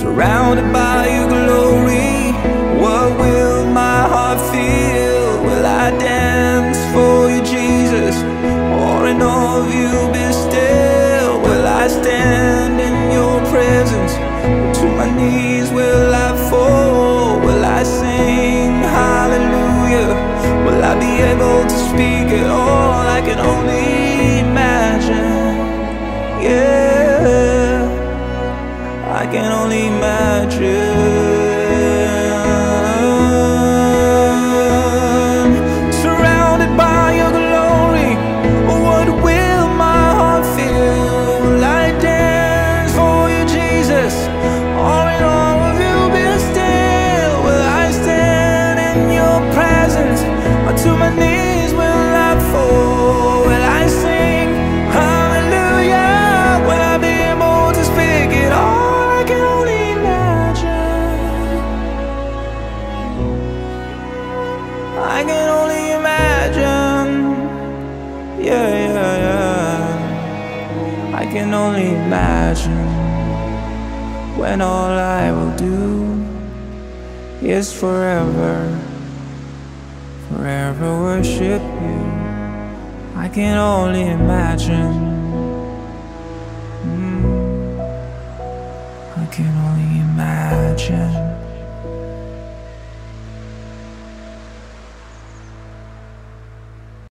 Surrounded by your glory, what will my heart feel? Will I dance for you, Jesus? Or in awe of you be still? Will I stand in your presence? To my knees will I fall? Will I sing hallelujah? Will I be able to speak at all? I can only can only imagine. Surrounded by your glory, what will my heart feel? I dance for you, Jesus? Or in all of you be still? Will I stand in your presence? Or to my knees will I fall? Yeah, yeah, yeah. I can only imagine when all I will do is forever, forever worship you. I can only imagine. Mm. I can only imagine.